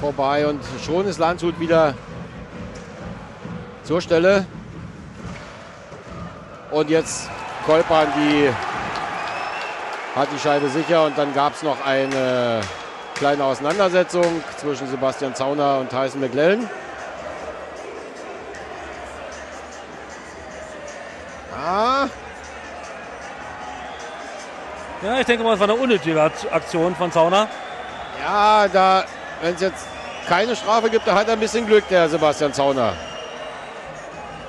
vorbei und schon ist Landshut wieder zur Stelle. Und jetzt Kolpan, die hat die Scheibe sicher und dann gab es noch eine kleine Auseinandersetzung zwischen Sebastian Zauner und Tyson McLellan. Ah. Ja, ich denke mal, es war eine unnötige Aktion von Zauner. Ja, da, wenn es jetzt keine Strafe gibt, da hat er ein bisschen Glück, der Sebastian Zauner.